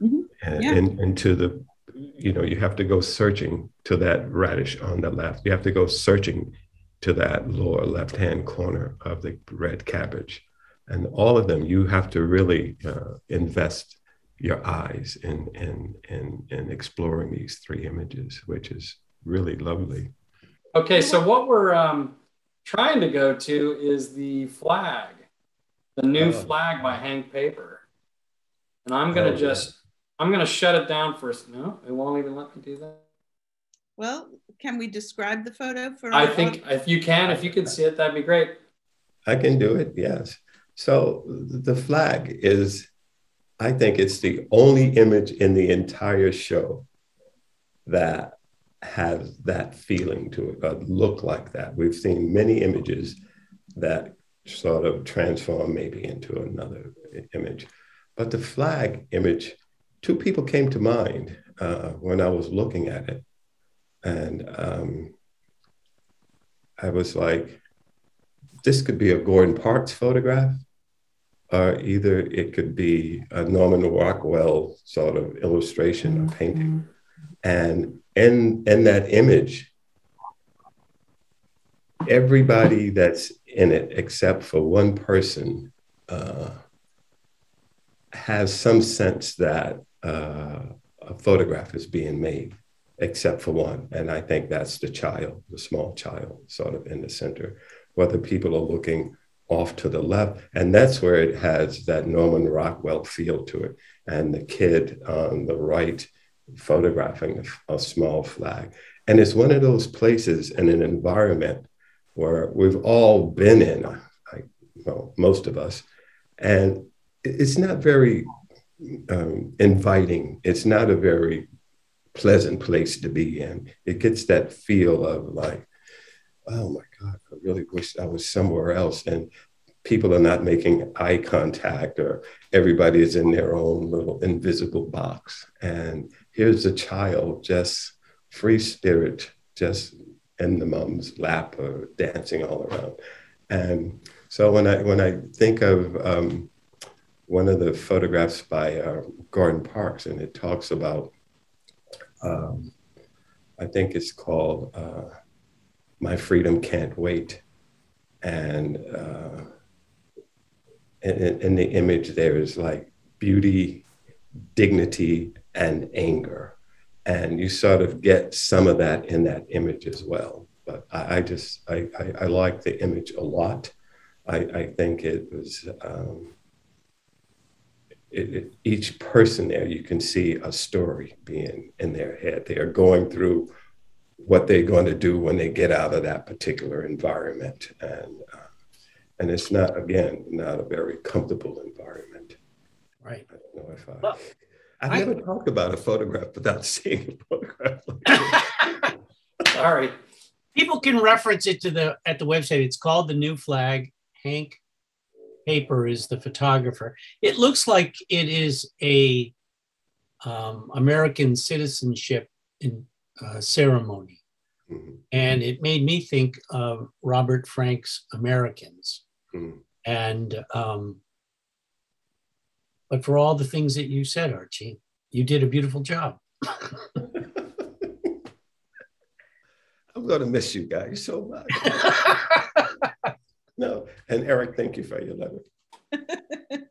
S4: mm-hmm. and, yeah. in, into the, you know, you have to go searching to that radish on the left. You have to go searching to that lower left hand corner of the red cabbage. And all of them, you have to really uh, invest your eyes in in in in exploring these three images, which is really lovely.
S1: Okay, so what we're um, trying to go to is the flag, the new oh. flag by Hank Paper, and I'm gonna oh, just yeah. I'm gonna shut it down first. No, it won't even let me do that.
S3: Well, can we describe the photo for?
S1: I think if you can, if you can see it, that'd be great.
S4: I can do it. Yes. So the flag is I think it's the only image in the entire show that has that feeling to it, a look like that. We've seen many images that sort of transform maybe into another image. But the flag image, two people came to mind uh, when I was looking at it. And um, I was like, this could be a Gordon Parks photograph or either it could be a Norman Rockwell sort of illustration or painting. And in, in that image, everybody that's in it, except for one person, uh, has some sense that uh, a photograph is being made, except for one. And I think that's the child, the small child, sort of in the center. Whether people are looking off to the left. And that's where it has that Norman Rockwell feel to it. And the kid on the right photographing a, a small flag. And it's one of those places in an environment where we've all been in, I, well, most of us, and it's not very um, inviting. It's not a very pleasant place to be in. It gets that feel of like, oh my God, I really wish I was somewhere else. And people are not making eye contact or everybody is in their own little invisible box. And here's a child, just free spirit, just in the mom's lap or dancing all around. And so when I when I think of um, one of the photographs by uh, Gordon Parks, and it talks about, um, I think it's called uh, "My Freedom Can't Wait," and uh, in, in the image there is like beauty, dignity, and anger. And you sort of get some of that in that image as well. But I, I just, I, I, I, like the image a lot. I, I think it was, um, it, it, each person there, you can see a story being in their head. They are going through what they're going to do when they get out of that particular environment. And, uh, and it's not, again, not a very comfortable environment.
S2: Right.
S4: I don't know if I. Well, I've I, never talked about a photograph without (laughs) seeing a photograph.
S1: Like (laughs) Sorry.
S2: People can reference it to the at the website. It's called the New Flag. Hank Paper is the photographer. It looks like it is a um, American citizenship in, uh, ceremony, mm-hmm. and it made me think of Robert Frank's Americans. Mm-hmm. And um, but for all the things that you said, Archy, you did a beautiful job. (laughs)
S4: I'm going to miss you guys so much. (laughs) no, and Eric, thank you for your letter. (laughs)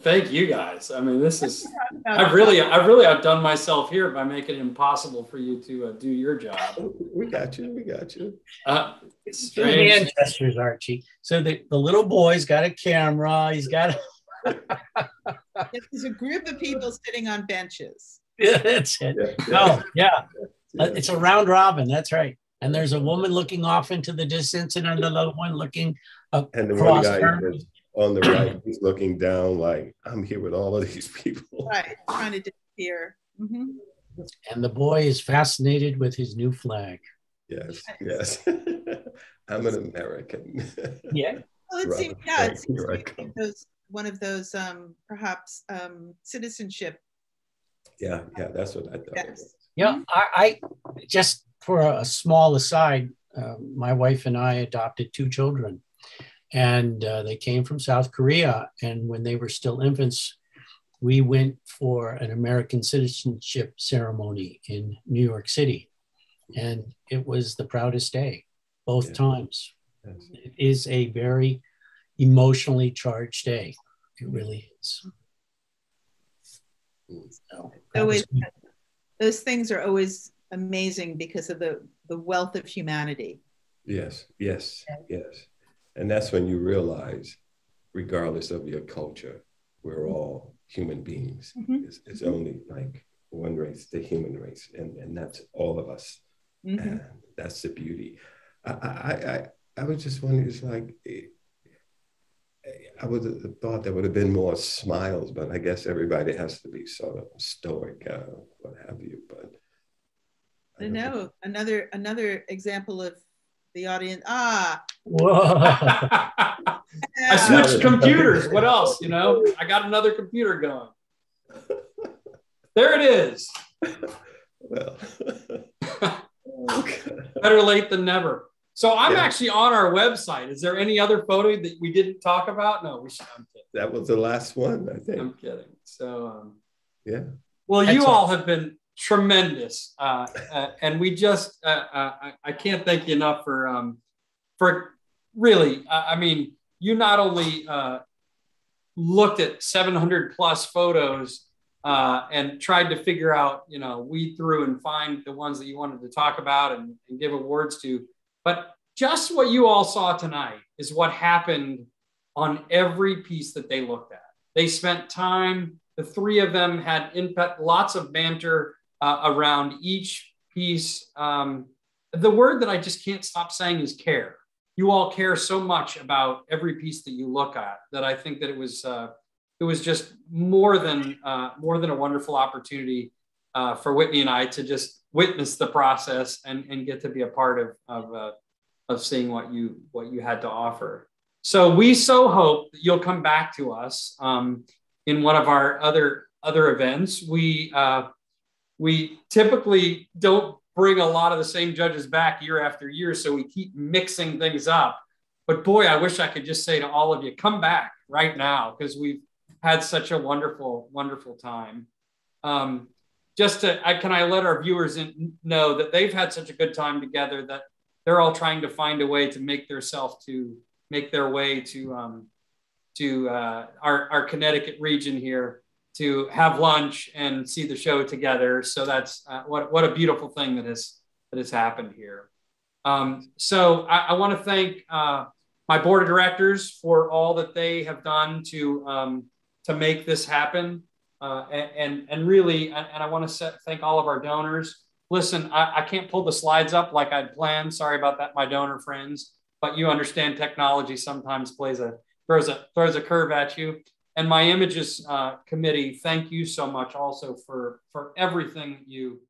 S1: Thank you guys. I mean, this is I've really I've really outdone myself here by making it impossible for you to uh, do your job. (laughs)
S4: We got you. We got you.
S2: Uh, strange. Hand gestures, Archy. So the, the little boy's got a camera. He's got.
S3: A... (laughs) There's a group of people sitting on benches.
S2: Yeah, that's it. Yeah. Oh, yeah. yeah. It's a round robin. That's right. And there's a woman looking off into the distance, and another one looking across. And the one guy
S4: on the right, he's looking down like, I'm here with all of these (laughs) people.
S3: Right, trying to disappear. Mm-hmm.
S2: And the boy is fascinated with his new flag.
S4: Yes, yes. (laughs) I'm an American. (laughs)
S2: Yeah.
S3: Well, it seems, yeah, it seems like those, one of those um, perhaps um, citizenship.
S4: Yeah, yeah, that's what I thought. Yes.
S2: Yeah, I, I just for a small aside, uh, my wife and I adopted two children and uh, they came from South Korea. And when they were still infants, we went for an American citizenship ceremony in New York City. And it was the proudest day, both yeah. times. Yes. It is a very emotionally charged day. It really is.
S3: So always, those things are always amazing because of the, the wealth of humanity.
S4: Yes, yes, yes. And that's when you realize, regardless of your culture, we're all human beings. Mm-hmm. It's, it's, only like one race, the human race, and, and that's all of us. Mm-hmm. And that's the beauty. I, I, I, I was just wondering, it's like, I would have thought there would have been more smiles, but I guess everybody has to be sort of stoic, uh, what have you. But
S3: I know another another example of the audience. Ah. (laughs)
S1: I (laughs) switched computers. What else? You know, I got another computer going. There it is. Well, (laughs) better late than never. So I'm yeah. actually on our website. Is there any other photo that we didn't talk about? No, we should. I'm
S4: kidding. That was the last one, I think.
S1: I'm kidding. So, um,
S4: yeah.
S1: Well, you all have been tremendous. Uh, uh, and we just, uh, uh, I, I, can't thank you enough for, um, for really, I mean, you not only uh, looked at 700 plus photos uh, and tried to figure out, you know, weed through and find the ones that you wanted to talk about and, and give awards to, but just what you all saw tonight is what happened on every piece that they looked at. They spent time. The three of them had input, lots of banter uh, around each piece. Um, the word that I just can't stop saying is care. You all care so much about every piece that you look at that I think that it was uh, it was just more than uh, more than a wonderful opportunity uh, for Whitney and I to just witness the process and, and get to be a part of of, uh, of seeing what you what you had to offer. So we so hope that you'll come back to us um, in one of our other other events. We uh, we typically don't bring a lot of the same judges back year after year. So we keep mixing things up. But boy, I wish I could just say to all of you, come back right now because we've had such a wonderful, wonderful time. Um, just to, I, can I let our viewers in, know that they've had such a good time together that they're all trying to find a way to make themselves to make their way to um, to uh, our, our Connecticut region here to have lunch and see the show together. So that's uh, what, what a beautiful thing that has, that has happened here. Um, so I, I want to thank uh, my board of directors for all that they have done to, um, to make this happen. Uh, and, and really, and, I want to thank all of our donors. Listen, I, I can't pull the slides up like I'd planned. Sorry about that, my donor friends. But you understand technology sometimes plays a throws a throws a curve at you and my images uh, committee, thank you so much also for for everything you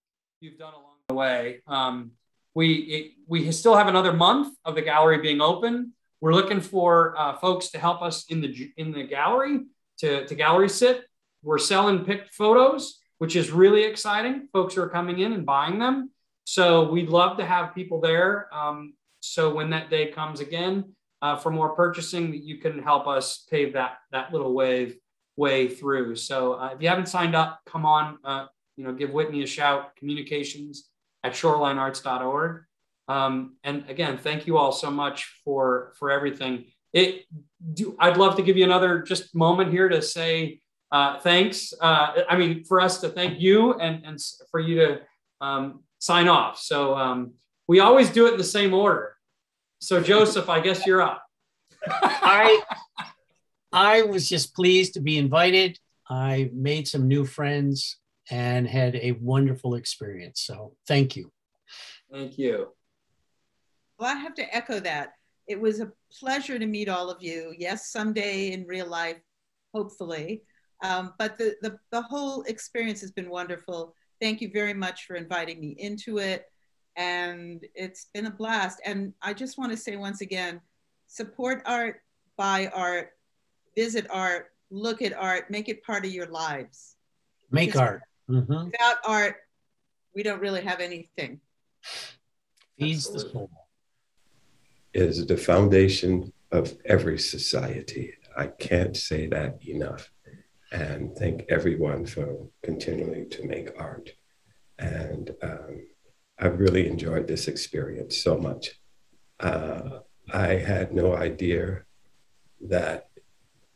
S1: you've done along the way. Um, we it, we still have another month of the gallery being open. We're looking for uh, folks to help us in the in the gallery to to gallery sit. We're selling picked photos, which is really exciting. Folks are coming in and buying them. So we'd love to have people there. Um, so when that day comes again, uh, for more purchasing that you can help us pave that that little wave way through. So uh, if you haven't signed up, come on, uh, you know, give Whitney a shout. Communications at shorelinearts.org. Um, and again, thank you all so much for for everything. It do, I'd love to give you another just moment here to say uh, thanks. Uh, I mean, for us to thank you and and for you to um, sign off. So um, we always do it in the same order. So Joseph, I guess you're up.
S2: I I was just pleased to be invited. I made some new friends and had a wonderful experience. So thank you.
S1: Thank you.
S3: Well, I have to echo that. It was a pleasure to meet all of you. Yes, someday in real life, hopefully. Um, but the, the, the whole experience has been wonderful. Thank you very much for inviting me into it and it's been a blast. And I just want to say once again, support art, buy art, visit art, look at art, make it part of your lives.
S2: Make because art.
S3: Mm-hmm. Without art, we don't really have anything.
S2: Feeds the soul.
S4: Is the foundation of every society. I can't say that enough. And thank everyone for continuing to make art. And um, I've really enjoyed this experience so much. Uh, I had no idea that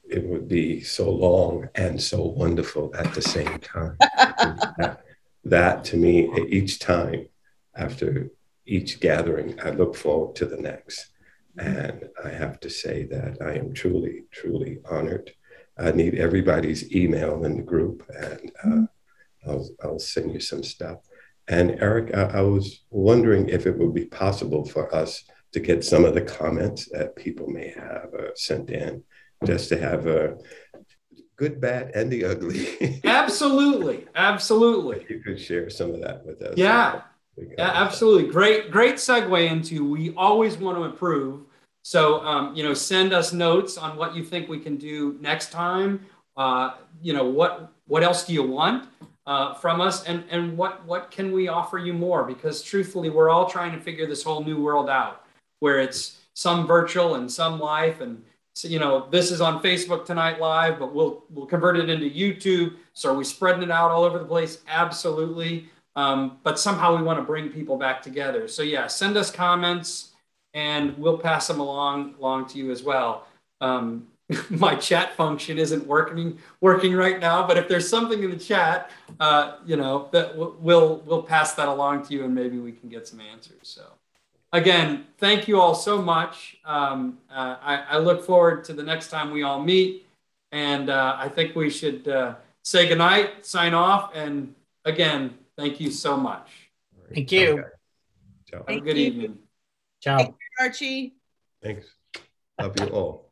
S4: it would be so long and so wonderful at the same time. that, (laughs) that to me, each time after each gathering, I look forward to the next. And I have to say that I am truly, truly honored. I need everybody's email in the group, and uh, I'll, I'll send you some stuff. And Eric, I, I, was wondering if it would be possible for us to get some of the comments that people may have uh, sent in, just to have a good, bad, and the ugly. (laughs)
S1: absolutely, absolutely.
S4: If you could share some of that with us.
S1: Yeah, yeah, absolutely. Great, great segue into we always want to improve. So, um, you know, send us notes on what you think we can do next time. Uh, you know, what what else do you want? Uh, from us and, and what, what can we offer you more? Because truthfully, we're all trying to figure this whole new world out where it's some virtual and some live. And, so, you know, this is on Facebook tonight live, but we'll, we'll convert it into YouTube. So are we spreading it out all over the place? Absolutely. Um, but somehow we want to bring people back together. So yeah, send us comments and we'll pass them along, along to you as well. Um, (laughs) my chat function isn't working working right now. But if there's something in the chat, uh, you know, that we'll we'll pass that along to you, and maybe we can get some answers. So, again, thank you all so much. Um, uh, I, I, look forward to the next time we all meet, and uh, I think we should uh, say goodnight, sign off, and again, thank you so much.
S2: Thank you. Okay.
S1: Ciao. Have a good you. evening.
S2: Ciao.
S3: Archy.
S4: Thanks. Love you all.